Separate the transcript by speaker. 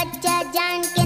Speaker 1: बच्चा जान के